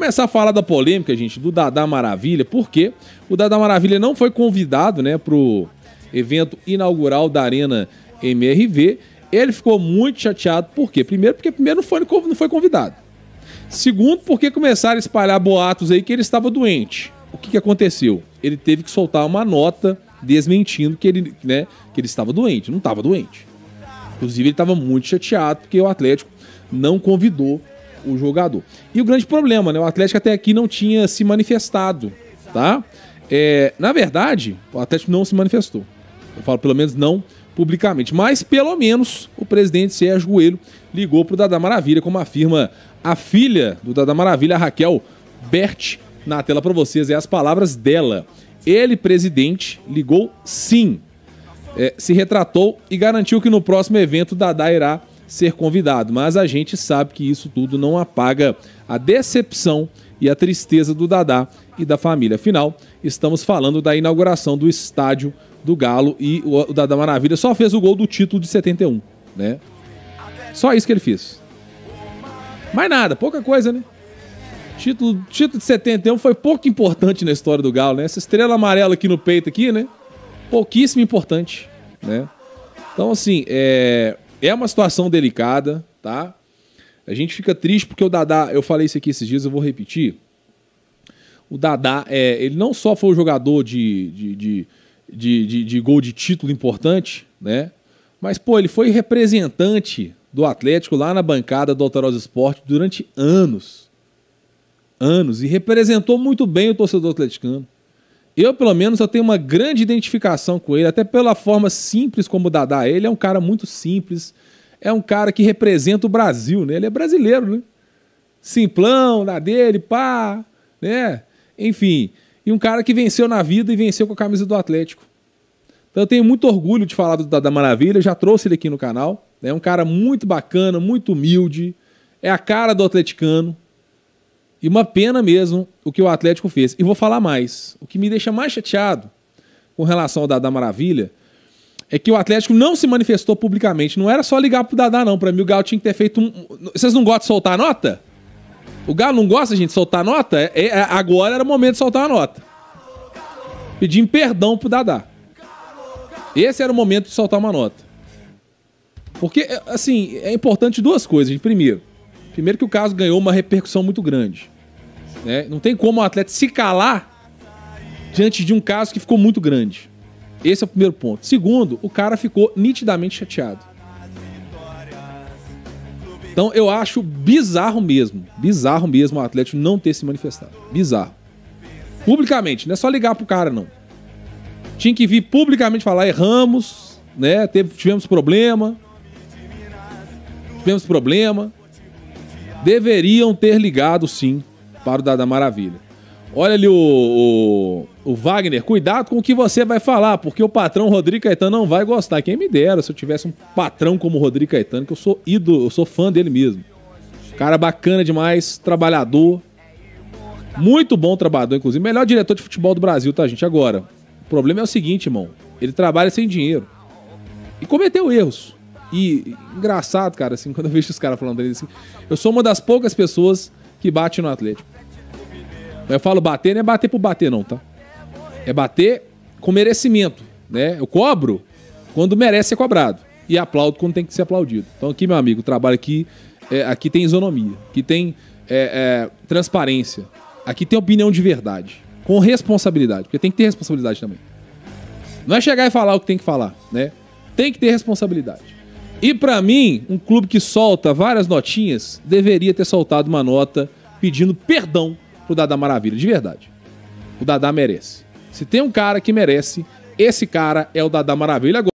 começar a falar da polêmica, gente, do Dadá Maravilha, porque o Dadá Maravilha não foi convidado, né, pro evento inaugural da Arena MRV. Ele ficou muito chateado, por quê? Primeiro, porque primeiro não foi, não foi convidado. Segundo, porque começaram a espalhar boatos aí que ele estava doente. O que, que aconteceu? Ele teve que soltar uma nota desmentindo que ele, né, que ele estava doente. Não estava doente. Inclusive, ele estava muito chateado porque o Atlético não convidou o jogador. E o grande problema, né? O Atlético até aqui não tinha se manifestado, tá? É, na verdade, o Atlético não se manifestou. Eu falo pelo menos não publicamente. Mas pelo menos o presidente Sérgio Coelho ligou para Dada Maravilha, como afirma a filha do Dada Maravilha, Raquel Bert, na tela para vocês. É as palavras dela. Ele, presidente, ligou sim. É, se retratou e garantiu que no próximo evento Dada irá ser convidado. Mas a gente sabe que isso tudo não apaga a decepção e a tristeza do Dadá e da família. Afinal, estamos falando da inauguração do estádio do Galo e o Dadá Maravilha só fez o gol do título de 71, né? Só isso que ele fez. Mais nada, pouca coisa, né? Título, título de 71 foi pouco importante na história do Galo, né? Essa estrela amarela aqui no peito aqui, né? Pouquíssimo importante, né? Então, assim, é, é uma situação delicada, tá? A gente fica triste porque o Dadá, eu falei isso aqui esses dias, eu vou repetir. O Dadá, é, ele não só foi um jogador de, de, de, de, de, de gol de título importante, né? Mas, pô, ele foi representante do Atlético lá na bancada do Alterosa Esporte durante anos. Anos. E representou muito bem o torcedor atleticano. Eu, pelo menos, eu tenho uma grande identificação com ele, até pela forma simples como o Dadá é. Ele é um cara muito simples, é um cara que representa o Brasil, né? Ele é brasileiro, né? Simplão, na dele, pá, né? Enfim, e um cara que venceu na vida e venceu com a camisa do Atlético. Então eu tenho muito orgulho de falar do Dadá Maravilha, já trouxe ele aqui no canal. É um cara muito bacana, muito humilde, é a cara do atleticano. E uma pena mesmo o que o Atlético fez. E vou falar mais. O que me deixa mais chateado com relação ao Dadá Maravilha é que o Atlético não se manifestou publicamente. Não era só ligar pro Dadá, não. Pra mim, o Galo tinha que ter feito um. Vocês não gostam de soltar nota? O Galo não gosta, gente, de soltar nota? É, é, agora era o momento de soltar uma nota. Pedindo perdão pro Dadá. Esse era o momento de soltar uma nota. Porque, assim, é importante duas coisas. Primeiro, primeiro que o caso ganhou uma repercussão muito grande. Né? Não tem como o atleta se calar diante de um caso que ficou muito grande. Esse é o primeiro ponto. Segundo, o cara ficou nitidamente chateado. Então eu acho bizarro mesmo, bizarro mesmo o Atlético não ter se manifestado. Bizarro. Publicamente, não é só ligar pro cara, não. Tinha que vir publicamente falar, erramos, né? tivemos problema. Tivemos problema. Deveriam ter ligado, sim, para o Dada Maravilha. Olha ali o, o, o, Wagner, cuidado com o que você vai falar, porque o patrão Rodrigo Caetano não vai gostar. Quem me dera se eu tivesse um patrão como o Rodrigo Caetano, que eu sou ídolo, eu sou fã dele mesmo. Cara bacana demais, trabalhador. Muito bom trabalhador, inclusive. Melhor diretor de futebol do Brasil, tá, gente? Agora, o problema é o seguinte, irmão. Ele trabalha sem dinheiro. E cometeu erros. E engraçado, cara, assim, quando eu vejo os caras falando assim, eu sou uma das poucas pessoas que bate no Atlético. Eu falo bater, não é bater por bater, não, tá? É bater com merecimento, né? Eu cobro quando merece ser cobrado. E aplaudo quando tem que ser aplaudido. Então aqui, meu amigo, o trabalho aqui, é, aqui tem isonomia, aqui tem é, é, transparência, aqui tem opinião de verdade, com responsabilidade, porque tem que ter responsabilidade também. Não é chegar e falar o que tem que falar, né? Tem que ter responsabilidade. E para mim, um clube que solta várias notinhas deveria ter soltado uma nota pedindo perdão pro Dada Maravilha, de verdade. O Dada merece. Se tem um cara que merece, esse cara é o Dada Maravilha. Agora,